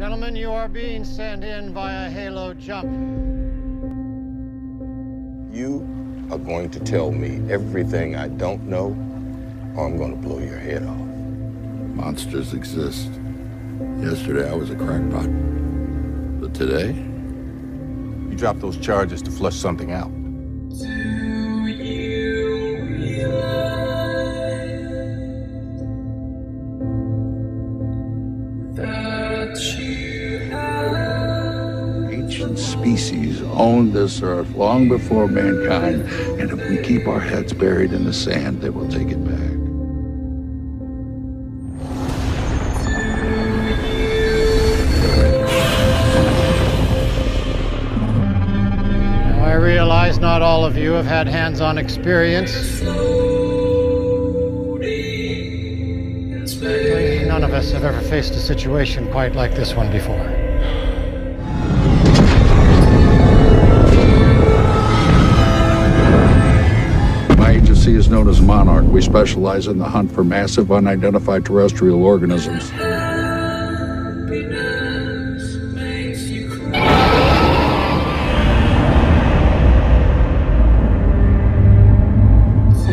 Gentlemen, you are being sent in via Halo Jump. You are going to tell me everything I don't know, or I'm going to blow your head off. Monsters exist. Yesterday I was a crackpot. But today, You dropped those charges to flush something out. Ancient species owned this earth long before mankind, and if we keep our heads buried in the sand, they will take it back. I realize not all of you have had hands on experience. None of us have ever faced a situation quite like this one before. known as Monarch, we specialize in the hunt for massive unidentified terrestrial organisms. I'm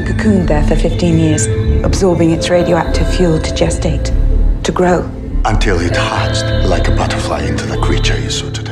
cocooned there for 15 years, absorbing its radioactive fuel to gestate, to grow. Until it hatched like a butterfly into the creature you saw today.